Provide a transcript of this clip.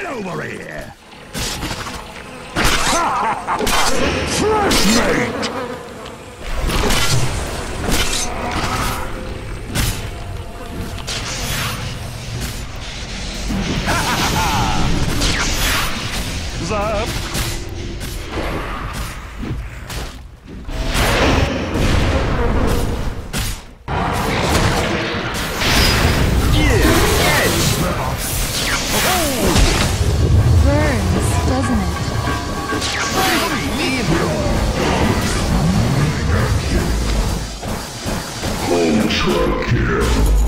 Get over here! Fresh mate! Zap! Shrug Kill.